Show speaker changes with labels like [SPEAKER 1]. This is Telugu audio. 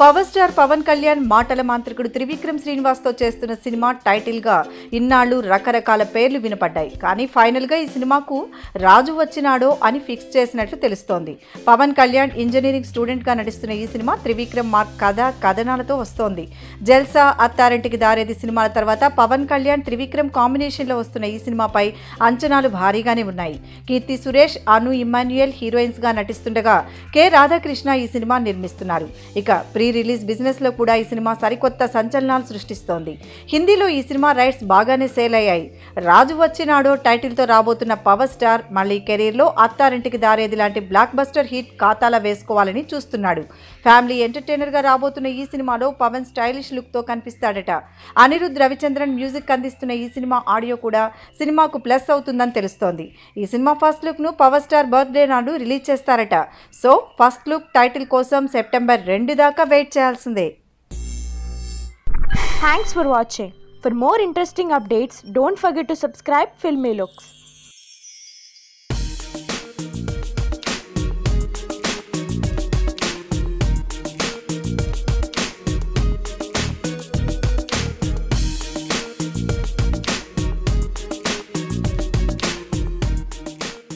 [SPEAKER 1] పవర్ స్టార్ పవన్ కళ్యాణ్ మాటల మాంత్రికుడు త్రివిక్రమ్ శ్రీనివాస్తో చేస్తున్న సినిమా టైటిల్గా ఇన్నాళ్ళు రకరకాల పేర్లు వినపడ్డాయి. కానీ ఫైనల్గా ఈ సినిమాకు రాజు వచ్చినాడో అని ఫిక్స్ చేసినట్లు తెలుస్తోంది. పవన్ కళ్యాణ్ ఇంజనీరింగ్ స్టూడెంట్గా నటిస్తున్న ఈ సినిమా త్రివిక్రమ్ మార్క్ కథ కథనాలతో వస్తోంది. జల్సా అత్తారింటికి దారేది సినిమాల తర్వాత పవన్ కళ్యాణ్ త్రివిక్రమ్ కాంబినేషన్లో వస్తున్న ఈ సినిమాపై అంచనాలు భారీగానే ఉన్నాయి. కీర్తి సురేష్ అను ఇమ్మాన్యుయల్ హీరోయిన్స్గా నటిస్తుండగా కె రాధాకృష్ణ ఈ సినిమా నిర్మిస్తున్నారు. ఇక ప్రీ రిలీజ్ బిజినెస్లో కూడా ఈ సినిమా సరికొత్త సంచలనాలు సృష్టిస్తోంది. హిందీలో ఈ సినిమా రైట్స్ బాగానే సేల్ అయ్యాయి. రాజు వచ్చినాడో టైటిల్తో రాబోతున్న పవర్ స్టార్ మళ్ళీ కెరీర్లో అత్తారింటికి దారేది లాంటి బ్లాక్ బస్టర్ హిట్ ఖాతాలో వేసుకోవాలని చూస్తున్నాడు. ఫ్యామిలీ ఎంటర్టైనర్గా రాబోతున్న ఈ సినిమాలో పవన్ స్టైలిష్ లుక్తో కనిపిస్తాడట. అనిరుద్ రవిచంద్రన్ మ్యూజిక్ అందిస్తున్న ఈ సినిమా ఆడియో కూడా సినిమాకు ప్లస్ అవుతుందని తెలుస్తోంది. ఈ సినిమా ఫస్ట్ లుక్ను పవర్ స్టార్ బర్త్డే నాడు రిలీజ్ చేస్తారట. సో ఫస్ట్ లుక్ టైటిల్ కోసం సెప్టెంబర్ రెండు దాకా వెయిట్ చేయాల్సిందే
[SPEAKER 2] Thanks for watching. For more interesting updates, don't forget to subscribe Filmy Looks.